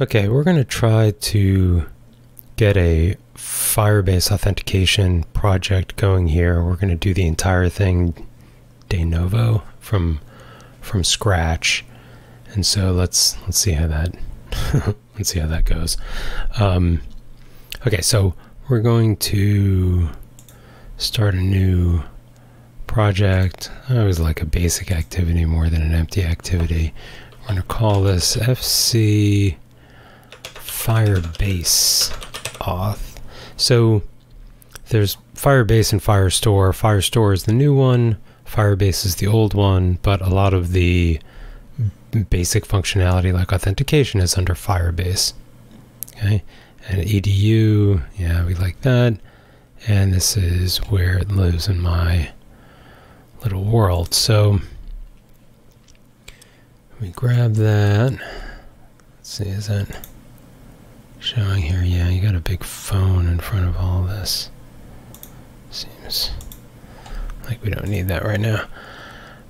Okay, we're going to try to get a Firebase authentication project going here. We're going to do the entire thing de novo from from scratch. And so let's let's see how that let's see how that goes. Um, okay, so we're going to start a new project. I always like a basic activity more than an empty activity. We're going to call this FC Firebase auth. So there's Firebase and Firestore. Firestore is the new one. Firebase is the old one, but a lot of the basic functionality like authentication is under Firebase. Okay, and edu, yeah, we like that. And this is where it lives in my little world. So we grab that. Let's see, is that showing here. Yeah, you got a big phone in front of all this. Seems like we don't need that right now.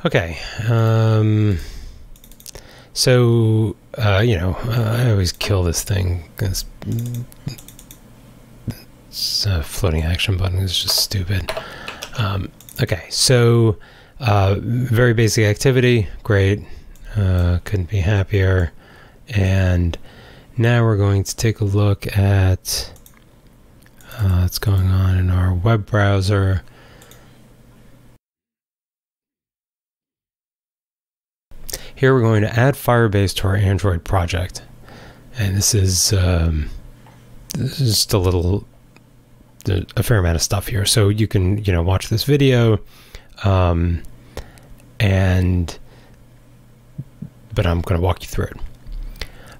Okay. Um, so, uh, you know, uh, I always kill this thing. This, this uh, floating action button is just stupid. Um, okay, so uh, very basic activity. Great. Uh, couldn't be happier. And now we're going to take a look at uh, what's going on in our web browser. Here we're going to add Firebase to our Android project. And this is, um, this is just a little, a fair amount of stuff here. So you can, you know, watch this video um, and, but I'm going to walk you through it.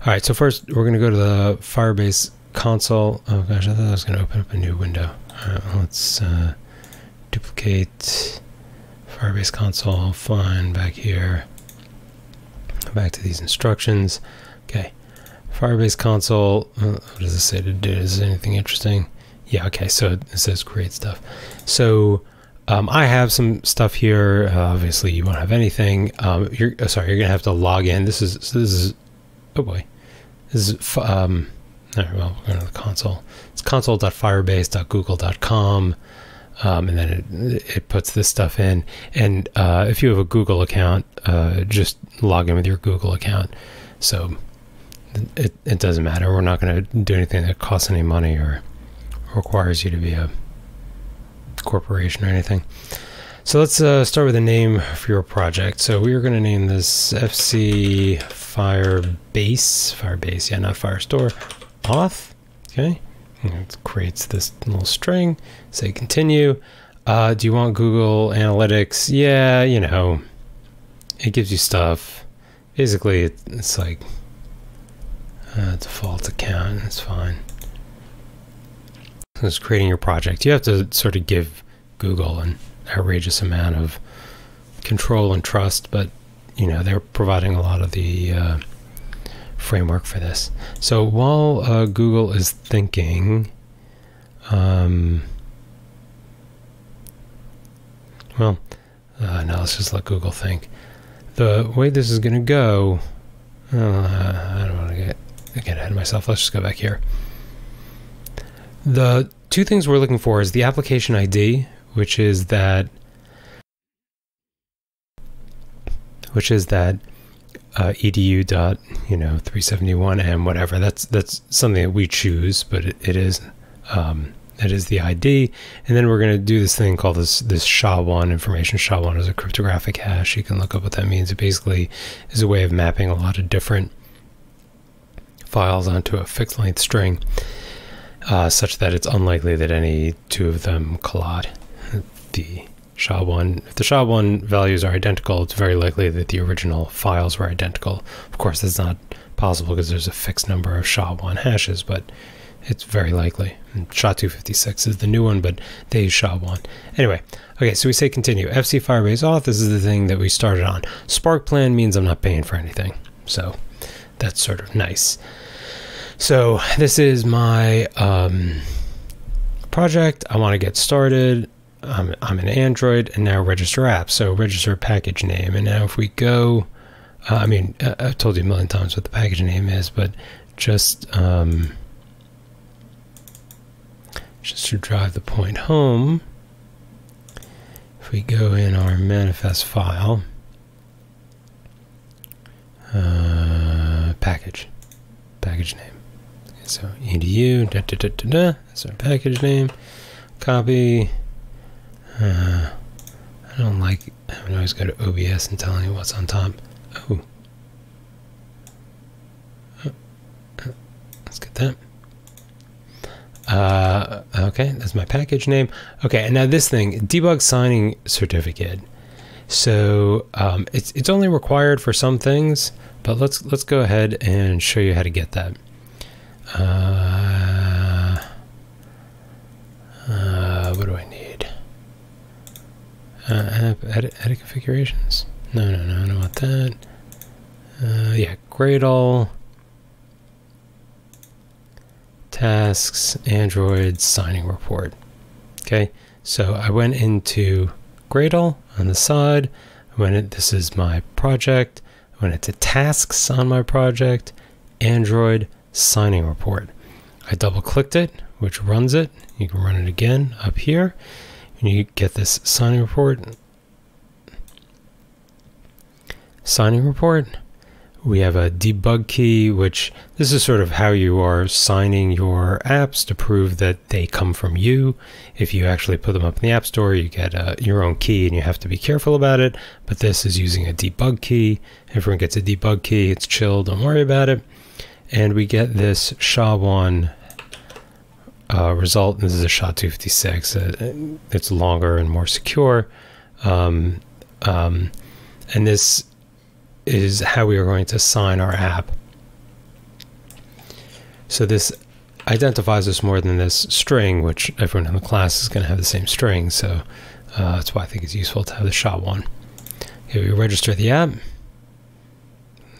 All right, so first we're going to go to the Firebase console. Oh gosh, I thought I was going to open up a new window. Right, well, let's uh, duplicate Firebase console, fine, back here, back to these instructions. Okay, Firebase console, uh, what does this say to do? Is anything interesting? Yeah, okay, so it says create stuff. So um, I have some stuff here. Uh, obviously, you won't have anything. Um, you're uh, sorry, you're gonna have to log in. This is this is oh boy, is, um, well, we're going to the console. It's console.firebase.google.com. Um, and then it, it puts this stuff in. And uh, if you have a Google account, uh, just log in with your Google account. So it, it doesn't matter. We're not going to do anything that costs any money or requires you to be a corporation or anything. So let's uh, start with a name for your project. So we are going to name this FC Firebase, Firebase, yeah, not Firestore, auth. Okay, and it creates this little string. Say continue. Uh, do you want Google Analytics? Yeah, you know, it gives you stuff. Basically, it, it's like a default account. It's fine. So it's creating your project. You have to sort of give Google and outrageous amount of control and trust, but you know they're providing a lot of the uh, framework for this. So while uh, Google is thinking, um, well, uh, now let's just let Google think. The way this is going to go, uh, I don't want to get get ahead of myself. Let's just go back here. The two things we're looking for is the application ID, which is that which is that uh, edu dot you know 371 m whatever. That's that's something that we choose but it, it is um, it is the ID and then we're going to do this thing called this this SHA-1 information SHA-1 is a cryptographic hash. You can look up what that means. It basically is a way of mapping a lot of different files onto a fixed length string uh, such that it's unlikely that any two of them collide the SHA-1. If the SHA-1 values are identical, it's very likely that the original files were identical. Of course, that's not possible because there's a fixed number of SHA-1 hashes, but it's very likely. And SHA-256 is the new one, but they use SHA-1. Anyway, okay, so we say continue. FC Firebase auth, this is the thing that we started on. Spark plan means I'm not paying for anything. So that's sort of nice. So this is my um, project. I want to get started. I'm, I'm an Android and now register app. So register package name. And now if we go Uh, I mean, I've told you a million times what the package name is, but just um, just to drive the point home, if we go in our manifest file, uh, package, package name. Okay, so edu, da, da, da, da, da, that's our package name. Copy. Uh, I don't like having always go to OBS and telling you what's on top. Oh. oh. Let's get that. Uh, okay, that's my package name. Okay, and now this thing, debug signing certificate. So um, it's it's only required for some things, but let's let's go ahead and show you how to get that. Uh, uh, what do I need? Uh, edit, edit configurations. No, no, no, I don't want that. Uh, yeah, Gradle tasks, Android signing report. Okay, so I went into Gradle on the side. I went in, this is my project. I went into tasks on my project, Android signing report. I double clicked it, which runs it. You can run it again up here. You get this signing report. Signing report we have a debug key, which this is sort of how you are signing your apps to prove that they come from you. If you actually put them up in the App Store, you get uh, your own key and you have to be careful about it. But this is using a debug key. Everyone gets a debug key. It's chill. Don't worry about it. And we get this SHA-1 uh, result. This is a SHA-256. Uh, it's longer and more secure. Um, um, and this is how we are going to sign our app. So this identifies us more than this string, which everyone in the class is going to have the same string. So uh, that's why I think it's useful to have the SHA-1. Okay, we register the app.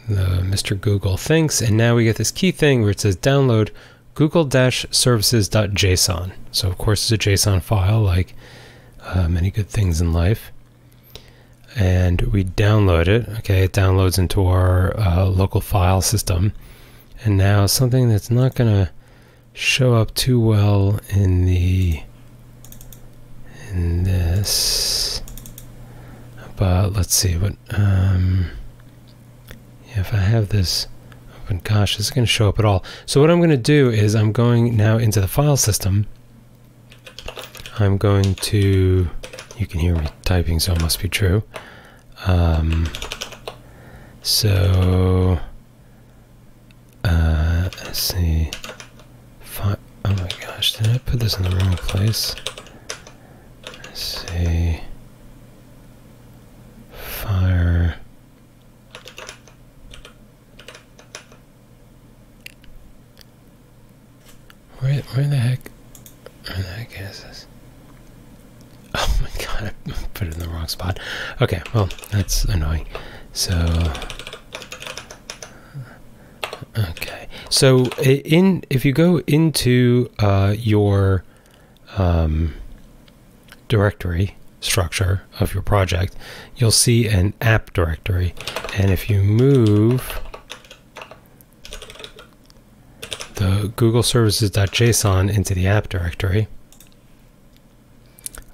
The Mr. Google thinks, and now we get this key thing where it says download google-services.json. So of course it's a JSON file like uh, many good things in life and we download it. Okay, it downloads into our uh, local file system. And now something that's not going to show up too well in the in this but let's see what um if I have this open gosh is going to show up at all so what I'm going to do is I'm going now into the file system I'm going to you can hear me typing, so it must be true. Um, so, uh, let's see. Fi oh my gosh, did I put this in the wrong place? Let's see. Fire. Where, where the heck, where the heck is this? Oh my god, I put it in the wrong spot. Okay, well, that's annoying. So, okay. So, in if you go into uh, your um, directory structure of your project, you'll see an app directory. And if you move the Google services.json into the app directory,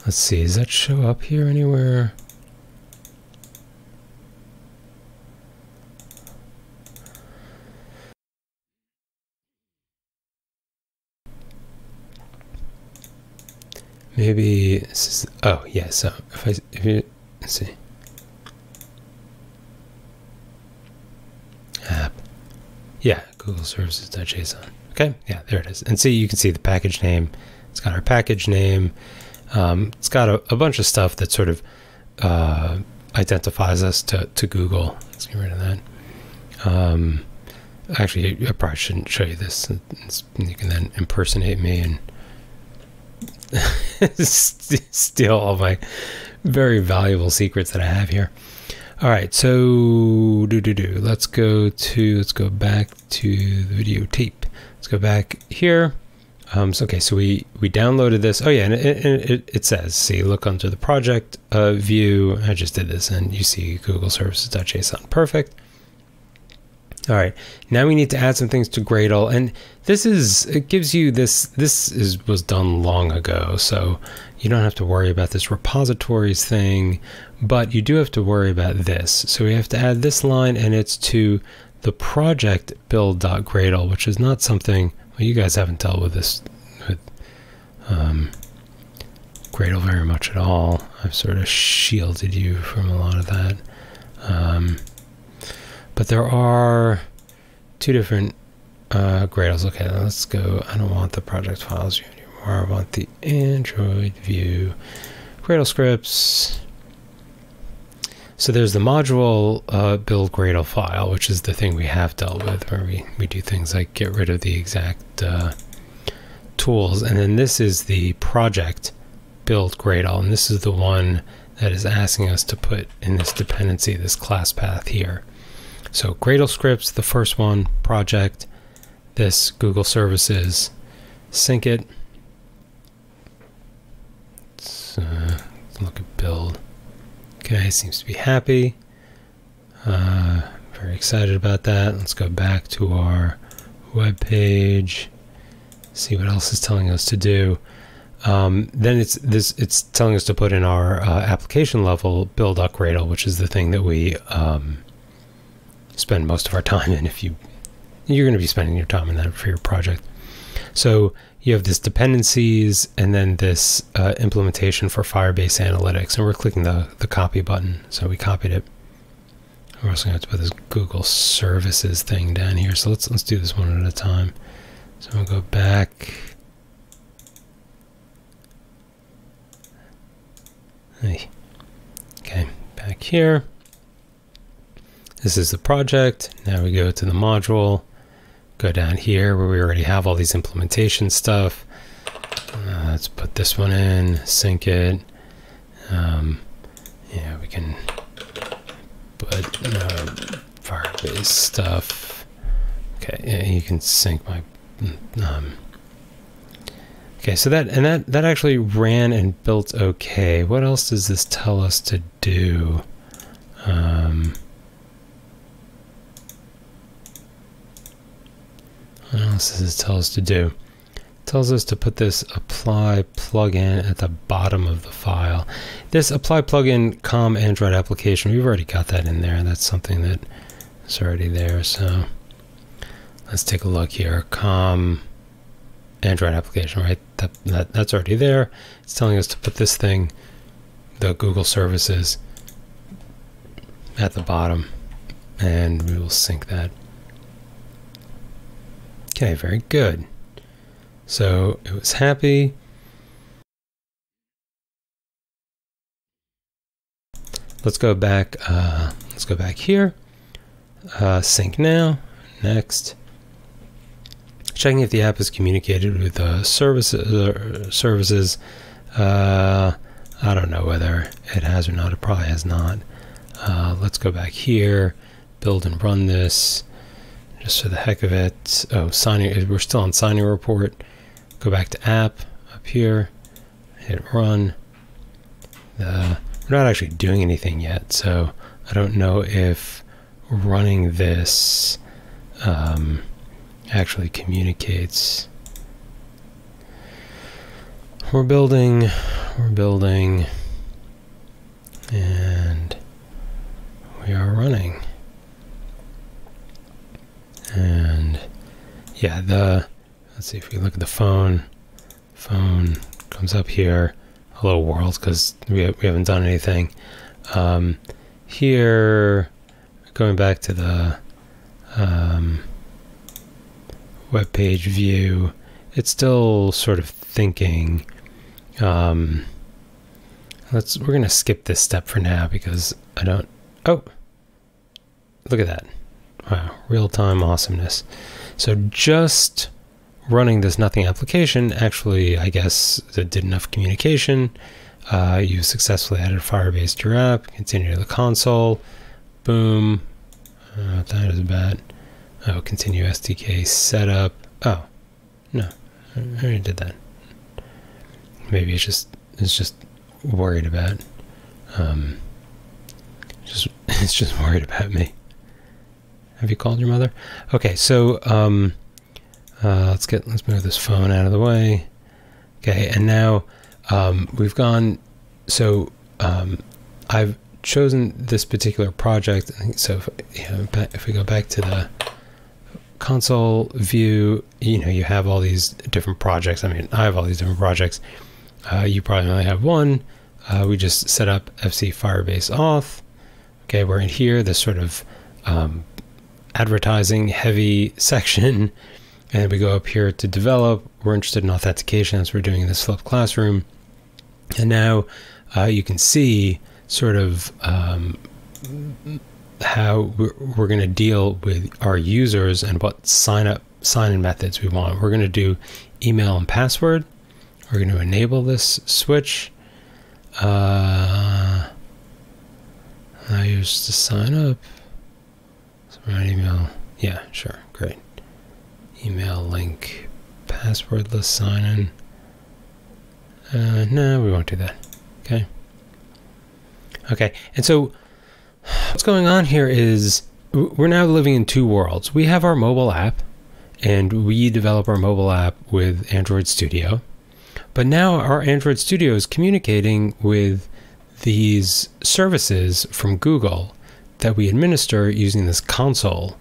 Let's see, does that show up here anywhere? Maybe this is, oh yeah, so if I, if you, let's see. App. Yeah, Google Services.json. Okay, yeah, there it is. And see, you can see the package name. It's got our package name. Um, it's got a, a, bunch of stuff that sort of uh, identifies us to, to Google. Let's get rid of that. Um, actually, I probably shouldn't show you this. You can then impersonate me and steal all my very valuable secrets that I have here. All right, so do do do. Let's go to let's go back to the videotape. Let's go back here. Um, so, okay, so we, we downloaded this. Oh yeah, and it, it, it says, see, look under the project uh, view. I just did this and you see Google services.json. Perfect. All right, now we need to add some things to Gradle, and this is it gives you this. This is was done long ago, so you don't have to worry about this repositories thing, but you do have to worry about this. So we have to add this line, and it's to the project build.gradle, which is not something well, you guys haven't dealt with this with um, Gradle very much at all. I've sort of shielded you from a lot of that. Um, but there are two different uh, Gradles. Okay, let's go. I don't want the project files view anymore. I want the Android view Gradle scripts. So there's the module uh, build Gradle file, which is the thing we have dealt with, where we, we do things like get rid of the exact uh, tools. And then this is the project build Gradle, and this is the one that is asking us to put in this dependency, this class path here. So Gradle scripts, the first one, project, this Google services, sync it. Let's, uh, look at build. Okay, seems to be happy. Uh, very excited about that. Let's go back to our web page. See what else is telling us to do. Um, then it's this. It's telling us to put in our uh, application level build.gradle, which is the thing that we um, spend most of our time in. If you you're going to be spending your time in that for your project. So you have this dependencies and then this uh, implementation for Firebase Analytics, and we're clicking the the copy button. So we copied it. We're also going to have to put this Google Services thing down here. So let's let's do this one at a time. So we'll go back. Hey. Okay, back here. This is the project. Now we go to the module go down here where we already have all these implementation stuff. Uh, let's put this one in, sync it. Um, yeah, we can put uh, Firebase stuff. Okay, yeah, you can sync my. Um, okay, so that and that that actually ran and built okay. What else does this tell us to do? Um, What else does it tell us to do? It tells us to put this apply plugin at the bottom of the file. This apply plugin com Android application, we've already got that in there. That's something that is already there. So let's take a look here. Com Android application, right? That, that that's already there. It's telling us to put this thing, the Google services, at the bottom, and we will sync that. Okay, very good. So it was happy. Let's go back. Uh, let's go back here. Uh, sync now. Next. Checking if the app is communicated with uh, services. Uh, services. Uh, I don't know whether it has or not. It probably has not. Uh, let's go back here. Build and run this just for the heck of it. Oh, signing. We're still on signing report. Go back to app up here. Hit run. We're not actually doing anything yet, so I don't know if running this um, actually communicates. We're building. We're building. And we are running and yeah the let's see if we look at the phone phone comes up here. Hello world because we, we haven't done anything. Um, here going back to the um, web page view it's still sort of thinking. Um, let's we're gonna skip this step for now because I don't oh look at that Wow, real-time awesomeness. So just running this nothing application actually, I guess, it did enough communication. Uh, you successfully added Firebase to your app. Continue to the console. Boom. Uh, that is bad. Oh, continue SDK setup. Oh, no, I already did that. Maybe it's just it's just worried about. Um, just it's just worried about me. Have you called your mother? Okay, so um, uh, let's get let's move this phone out of the way. Okay, and now um, we've gone. So um, I've chosen this particular project. So if, you know, if we go back to the console view, you know, you have all these different projects. I mean, I have all these different projects. Uh, you probably only have one. Uh, we just set up FC Firebase auth. Okay, we're in here, this sort of um, advertising heavy section. And we go up here to develop. We're interested in authentication as we're doing in this flipped classroom. And now uh, you can see sort of um, how we're, going to deal with our users and what sign up sign in methods we want. We're going to do email and password. We're going to enable this switch. Uh, I used to sign up. Email. Yeah, sure. Great. Email link, passwordless sign in. Uh, no, we won't do that. Okay. Okay. And so what's going on here is we're now living in two worlds. We have our mobile app, and we develop our mobile app with Android Studio. But now our Android Studio is communicating with these services from Google that we administer using this console.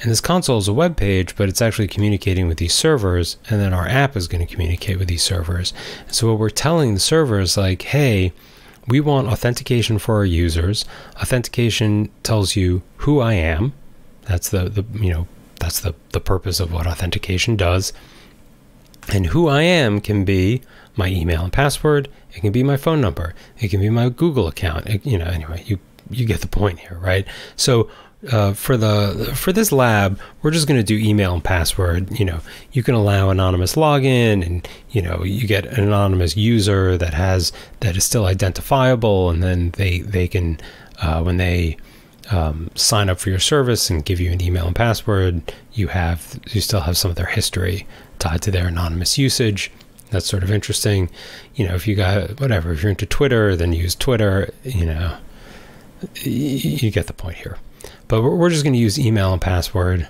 And this console is a web page, but it's actually communicating with these servers, and then our app is going to communicate with these servers. So what we're telling the servers like, hey, we want authentication for our users. Authentication tells you who I am. That's the, the you know, that's the, the purpose of what authentication does. And who I am can be my email and password. It can be my phone number. It can be my Google account. It, you know, anyway, you you get the point here, right? So uh, for the for this lab, we're just going to do email and password. You know, you can allow anonymous login, and you know, you get an anonymous user that has that is still identifiable, and then they they can uh, when they um, sign up for your service and give you an email and password, you have you still have some of their history tied to their anonymous usage. That's sort of interesting. You know, if you got whatever, if you're into Twitter, then use Twitter. You know, you get the point here. But we're just going to use email and password.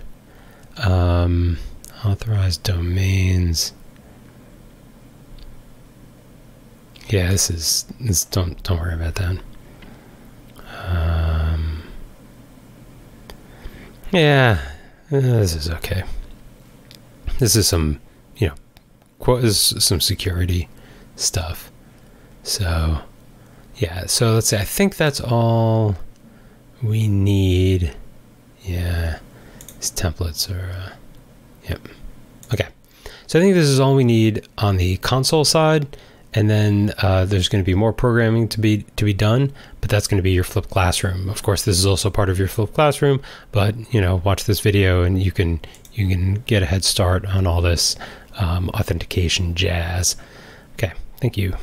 Um, authorized domains. Yeah, this is this. Don't don't worry about that. Um, yeah, this is okay. This is some, you know, this is some security stuff. So, yeah. So let's say I think that's all we need. Yeah, these templates are. Uh, yep. Okay. So I think this is all we need on the console side and then uh, there's going to be more programming to be to be done but that's going to be your flipped classroom of course this is also part of your flipped classroom but you know watch this video and you can you can get a head start on all this um, authentication jazz okay thank you